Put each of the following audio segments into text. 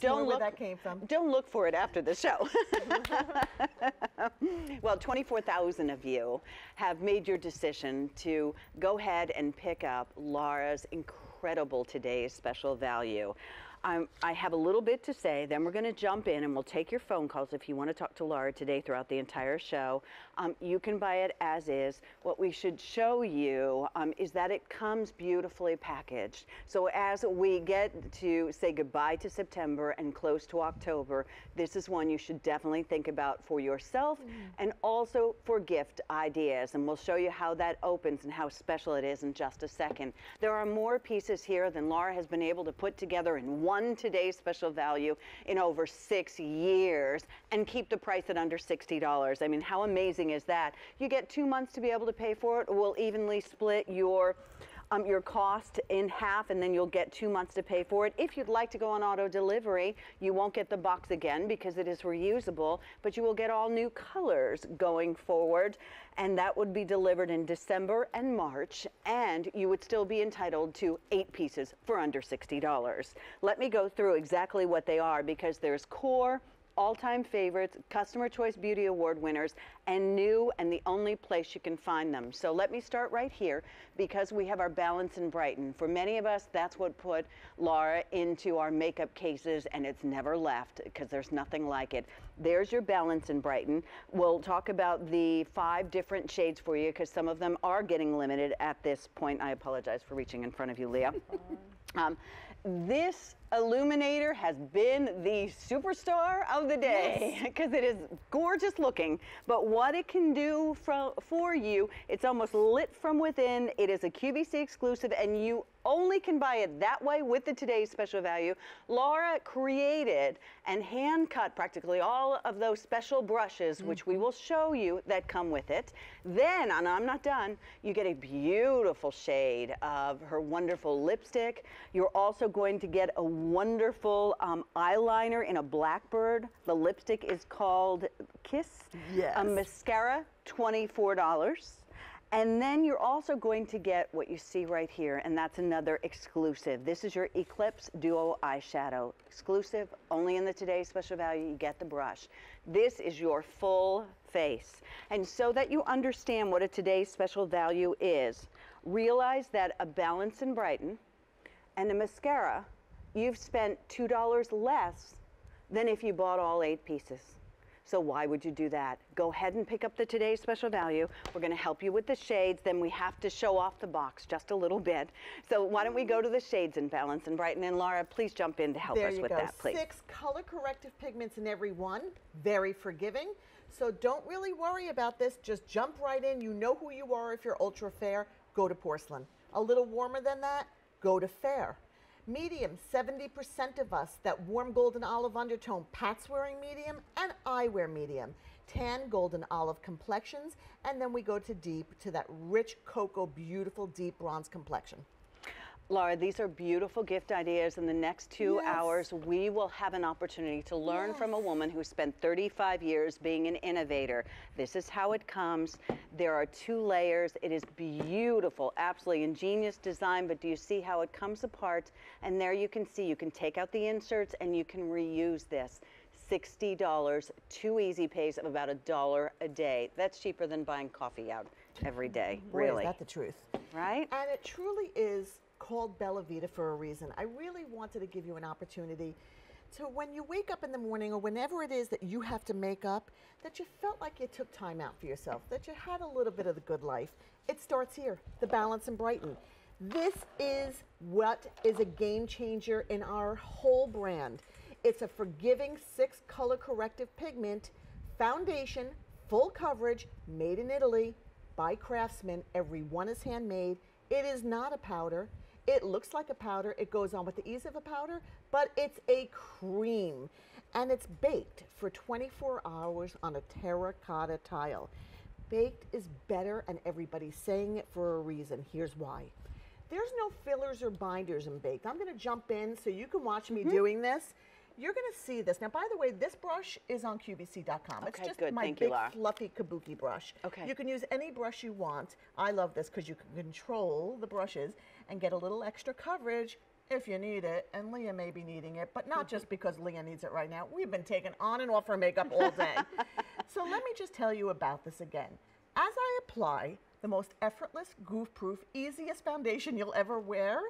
don't look, where that came from. Don't look for it after the show. well, 24,000 of you have made your decision to go ahead and pick up Laura's incredible today's special value. I'm, i have a little bit to say, then we're going to jump in and we'll take your phone calls if you want to talk to Laura today throughout the entire show. Um, you can buy it as is. What we should show you um, is that it comes beautifully packaged. So as we get to say goodbye to September and close to October, this is one you should definitely think about for yourself mm -hmm. and also for gift ideas. And we'll show you how that opens and how special it is in just a second. There are more pieces here than Laura has been able to put together in one won today's special value in over six years and keep the price at under $60. I mean, how amazing is that? You get two months to be able to pay for it. We'll evenly split your um, your cost in half and then you'll get two months to pay for it. If you'd like to go on auto delivery, you won't get the box again because it is reusable, but you will get all new colors going forward and that would be delivered in December and March and you would still be entitled to eight pieces for under $60. Let me go through exactly what they are because there's core, all-time favorites, Customer Choice Beauty Award winners, and new and the only place you can find them. So let me start right here because we have our Balance-n-Brighten. For many of us, that's what put Laura into our makeup cases and it's never left because there's nothing like it. There's your Balance-n-Brighten. We'll talk about the five different shades for you because some of them are getting limited at this point. I apologize for reaching in front of you, Leah. Um, this illuminator has been the superstar of the day because yes. it is gorgeous looking. But what it can do for, for you, it's almost lit from within. It is a QVC exclusive and you only can buy it that way with the today's special value. Laura created and hand cut practically all of those special brushes, mm -hmm. which we will show you that come with it. Then, and I'm not done, you get a beautiful shade of her wonderful lipstick. You're also going to get a wonderful um, eyeliner in a blackbird. The lipstick is called Kiss. Yes. A mascara, $24. And then you're also going to get what you see right here, and that's another exclusive. This is your Eclipse Duo Eyeshadow. Exclusive, only in the Today Special Value, you get the brush. This is your full face. And so that you understand what a Today's Special Value is, realize that a Balance and Brighten and a mascara, you've spent $2 less than if you bought all eight pieces. So why would you do that? Go ahead and pick up the today's special value. We're going to help you with the shades. Then we have to show off the box just a little bit. So why don't we go to the shades in Balance and Brighten. And Laura, please jump in to help there us with go. that, please. Six color corrective pigments in every one. Very forgiving. So don't really worry about this. Just jump right in. You know who you are if you're ultra fair. Go to porcelain. A little warmer than that, go to fair. Medium, 70% of us, that warm golden olive undertone, Pat's wearing medium and I wear medium. Tan, golden olive complexions, and then we go to deep, to that rich cocoa, beautiful deep bronze complexion. Laura, these are beautiful gift ideas. In the next two yes. hours, we will have an opportunity to learn yes. from a woman who spent 35 years being an innovator. This is how it comes. There are two layers. It is beautiful, absolutely ingenious design, but do you see how it comes apart? And there you can see, you can take out the inserts and you can reuse this. $60, two easy pays of about a dollar a day. That's cheaper than buying coffee out every day, Boy, really. is that the truth. Right? And it truly is called Bella Vita for a reason. I really wanted to give you an opportunity to when you wake up in the morning or whenever it is that you have to make up, that you felt like you took time out for yourself, that you had a little bit of the good life. It starts here, the Balance and Brighten. This is what is a game changer in our whole brand. It's a forgiving six color corrective pigment, foundation, full coverage, made in Italy by craftsmen. Every one is handmade. It is not a powder. It looks like a powder. It goes on with the ease of a powder, but it's a cream. And it's baked for 24 hours on a terracotta tile. Baked is better, and everybody's saying it for a reason. Here's why. There's no fillers or binders in baked. I'm going to jump in so you can watch me mm -hmm. doing this. You're going to see this. Now, by the way, this brush is on QVC.com. Okay, it's just good. my Thank big, you, fluffy kabuki brush. Okay. You can use any brush you want. I love this because you can control the brushes and get a little extra coverage if you need it, and Leah may be needing it, but not mm-hmm. just because Leah needs it right now. We've been taking on and off her makeup all day. so let me just tell you about this again. As I apply the most effortless, goof-proof, easiest foundation you'll ever wear,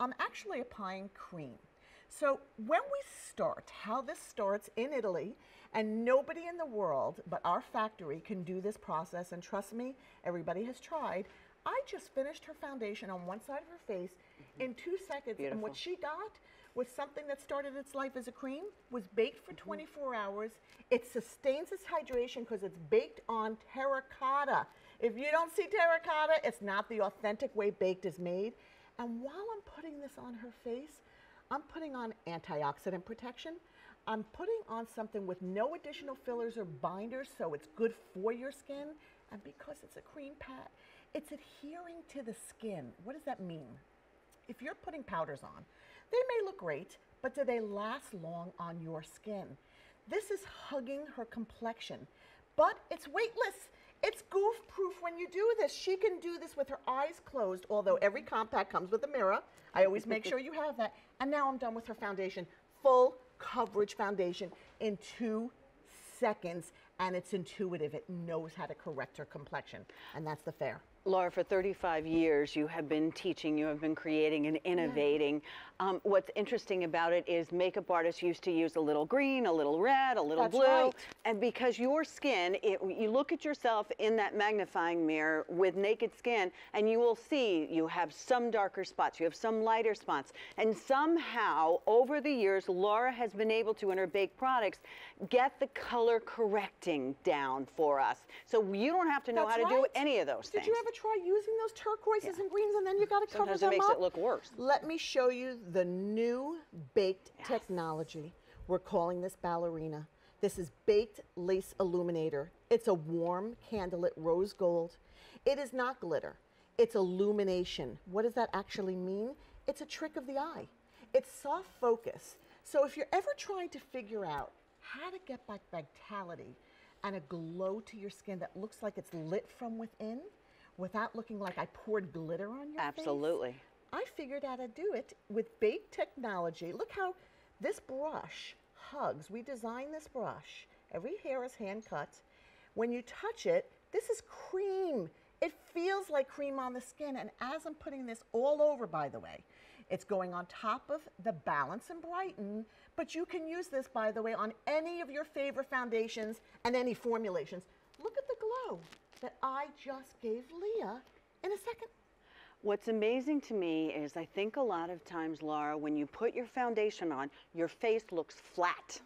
I'm actually applying cream. So when we start, how this starts in Italy, and nobody in the world but our factory can do this process, and trust me, everybody has tried. I just finished her foundation on one side of her face in two seconds, and what she got was something that started its life as a cream, was baked for mm-hmm. 24 hours. It sustains its hydration because it's baked on terracotta. If you don't see terracotta, it's not the authentic way baked is made. And while I'm putting this on her face, I'm putting on antioxidant protection. I'm putting on something with no additional fillers or binders, so it's good for your skin. And because it's a cream pat, it's adhering to the skin. What does that mean? If you're putting powders on, they may look great, but do they last long on your skin? This is hugging her complexion, but it's weightless. It's goof proof when you do this. She can do this with her eyes closed, although every compact comes with a mirror. I always make sure you have that. And now I'm done with her foundation. Full coverage foundation in two seconds, and it's intuitive. It knows how to correct her complexion, and that's the fair. Laura, for 35 years, you have been teaching, you have been creating and innovating. Um, what's interesting about it is makeup artists used to use a little green, a little red, a little That's blue. right. And because your skin, it, you look at yourself in that magnifying mirror with naked skin, and you will see you have some darker spots, you have some lighter spots. And somehow, over the years, Laura has been able to, in her baked products, get the color correcting down for us. So you don't have to know That's how to do any of those Did things. Try using those turquoises Yeah. and greens and then you've got to cover Sometimes them it makes up? it look worse. Let me show you the new baked technology. We're calling this ballerina. This is baked lace illuminator. It's a warm candlelit rose gold. It is not glitter. It's illumination. What does that actually mean? It's a trick of the eye. It's soft focus. So if you're ever trying to figure out how to get back vitality and a glow to your skin that looks like it's lit from within without looking like I poured glitter on your face, Absolutely. I figured out how to do it with baked technology. Look how this brush hugs. We designed this brush. Every hair is hand cut. When you touch it, this is cream. It feels like cream on the skin. And as I'm putting this all over, by the way, it's going on top of the Balance and Brighten, but you can use this, by the way, on any of your favorite foundations and any formulations. Look at the glow that I just gave Leah in a second. What's amazing to me is I think a lot of times, Laura, when you put your foundation on, your face looks flat.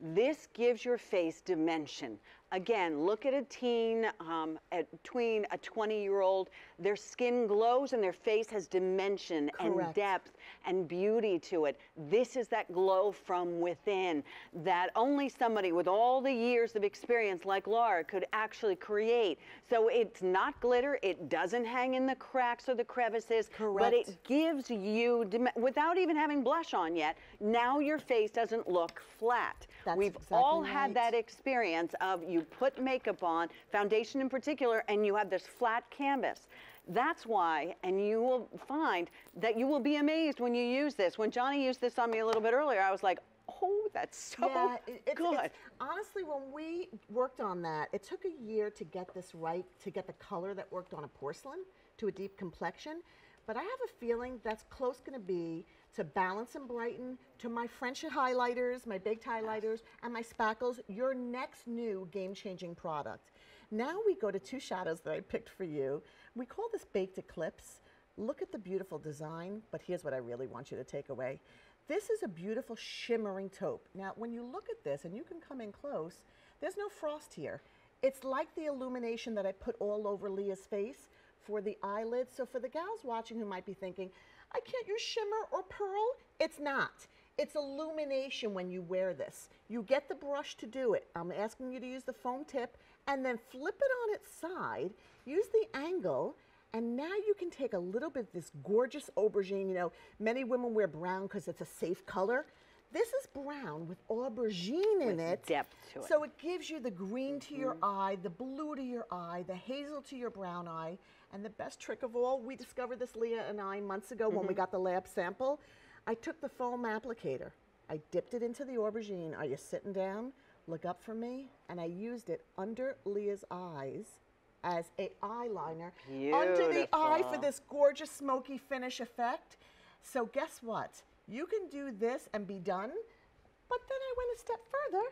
This gives your face dimension. Again, look at a teen, um, at, between a 20 year old, their skin glows and their face has dimension and depth and beauty to it. This is that glow from within that only somebody with all the years of experience like Laura could actually create. So it's not glitter, it doesn't hang in the cracks or the crevices, Correct. but it gives you, without even having blush on yet, now your face doesn't look flat. That's We've exactly all had right. that experience of you put makeup on, foundation in particular, and you have this flat canvas. That's why, and you will find that you will be amazed when you use this. When Johnny used this on me a little bit earlier, I was like, oh, that's so yeah, it's, good. It's, honestly, when we worked on that, it took a year to get this right, to get the color that worked on a porcelain to a deep complexion. But I have a feeling that's close going to be to balance and brighten, to my French highlighters, my baked highlighters, and my spackles, your next new game-changing product. Now we go to two shadows that I picked for you. We call this Baked Eclipse. Look at the beautiful design, but here's what I really want you to take away. This is a beautiful shimmering taupe. Now, when you look at this, and you can come in close, there's no frost here. It's like the illumination that I put all over Leah's face for the eyelids. So for the gals watching who might be thinking, I can't use shimmer or pearl, it's not. It's illumination when you wear this. You get the brush to do it. I'm asking you to use the foam tip and then flip it on its side, use the angle, and now you can take a little bit of this gorgeous aubergine. You know, many women wear brown because it's a safe color. This is brown with aubergine in it. depth to it. So it gives you the green to your mm-hmm. eye, the blue to your eye, the hazel to your brown eye. And the best trick of all, we discovered this, Leah and I, months ago when we mm-hmm. got the lab sample. I took the foam applicator, I dipped it into the aubergine. Are you sitting down? Look up for me. And I used it under Leah's eyes as a eyeliner under the eye for this gorgeous smoky finish effect. So guess what? You can do this and be done. But then I went a step further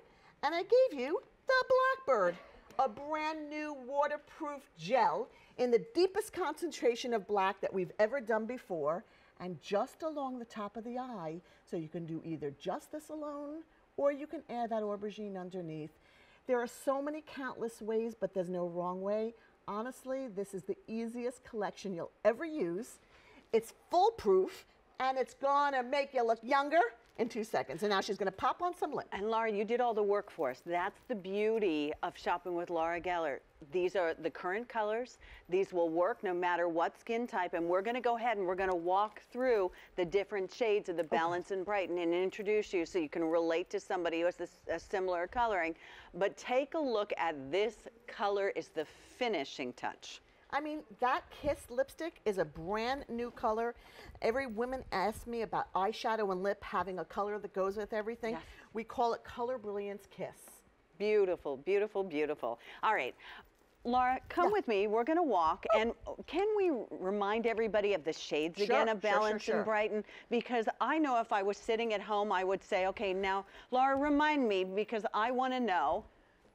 and I gave you the Blackbird, a brand new waterproof gel in the deepest concentration of black that we've ever done before and just along the top of the eye. So you can do either just this alone or you can add that aubergine underneath. There are so many countless ways, but there's no wrong way. Honestly, this is the easiest collection you'll ever use. It's foolproof and it's gonna make you look younger in two seconds. And now she's gonna pop on some lip. And Laura, you did all the work for us. That's the beauty of shopping with Laura Geller. These are the current colors. These will work no matter what skin type. And we're going to go ahead and we're going to walk through the different shades of the Balance and Brighten and introduce you so you can relate to somebody who has this, a similar coloring. But take a look at this color is the finishing touch. I mean, that Kiss lipstick is a brand new color. Every woman asks me about eyeshadow and lip having a color that goes with everything. Yes. We call it Color Brilliance Kiss. Beautiful, beautiful, beautiful. All right. Laura, come Yeah. with me. We're going to walk. Oh. And can we remind everybody of the shades Sure, again of sure, sure, Balance sure. and Brighten? Because I know if I was sitting at home, I would say, okay, now, Laura, remind me because I want to know.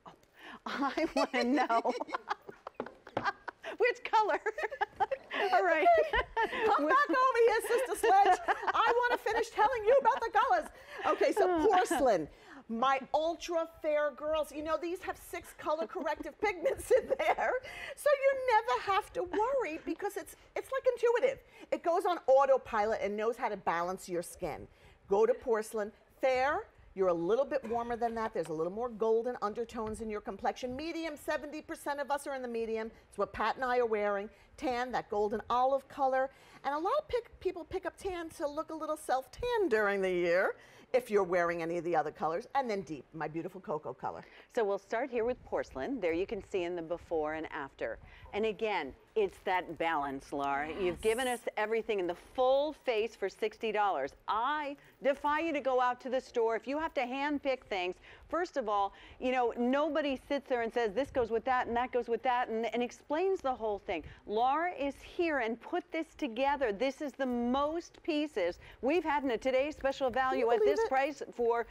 I want to know. Color? All right. Come back over here, Sister Sledge. I want to finish telling you about the colors. Okay, so porcelain. My ultra fair girls, you know, these have six color corrective pigments in there. So you never have to worry because it's it's like intuitive. It goes on autopilot and knows how to balance your skin. Go to porcelain. Fair, you're a little bit warmer than that. There's a little more golden undertones in your complexion. Medium, 70% of us are in the medium. It's what Pat and I are wearing. Tan, that golden olive color. And a lot of pick, people pick up tan to look a little self tan during the year if you're wearing any of the other colors. And then deep, my beautiful cocoa color. So we'll start here with porcelain. There you can see in the before and after. And again, it's that balance, Laura. You've given us everything in the full face for $60. I defy you to go out to the store. If you have to hand pick things, first of all, you know, nobody sits there and says this goes with that and that goes with that and, and explains the whole thing. Laura is here and put this together. This is the most pieces we've had in a today's special value at this it? price for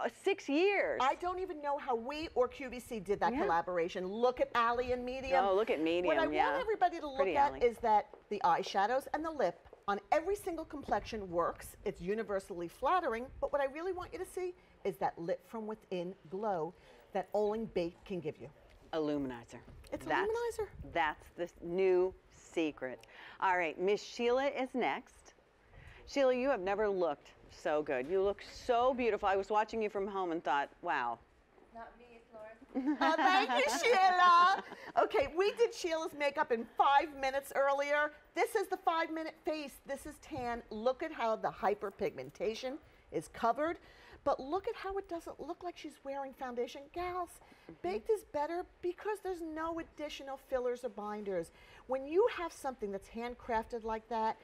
uh, six years. I don't even know how we or QVC did that Yeah. collaboration. Look at Allie and Medium. Oh, look at media. What I yeah. want everybody to look Pretty at Ally. is that the eyeshadows and the lip on every single complexion works. It's universally flattering. But what I really want you to see is that lit from within glow that only Bake can give you. Illuminizer. It's that's, luminizer. That's the new secret. All right, Miss Sheila is next. Sheila, you have never looked so good. You look so beautiful. I was watching you from home and thought, wow. Not me, it's Laura. Oh, thank you, Sheila. Okay, we did Sheila's makeup in five minutes earlier. This is the five minute face. This is tan. Look at how the hyperpigmentation is covered. But look at how it doesn't look like she's wearing foundation. Gals, mm-hmm. baked is better because there's no additional fillers or binders. When you have something that's handcrafted like that,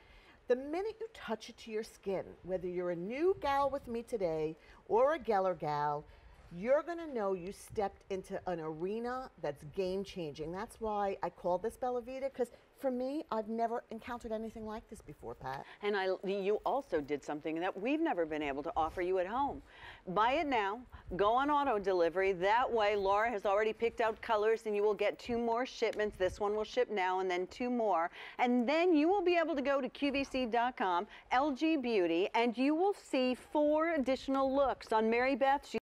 the minute you touch it to your skin, whether you're a new gal with me today or a Geller gal, you're going to know you stepped into an arena that's game changing. That's why I call this Bella Vita because for me, I've never encountered anything like this before, Pat. And I, you also did something that we've never been able to offer you at home. Buy it now, go on auto delivery. That way, Laura has already picked out colors and you will get two more shipments. This one will ship now and then two more. And then you will be able to go to QVC.com, LG Beauty, and you will see four additional looks on Mary Beth's.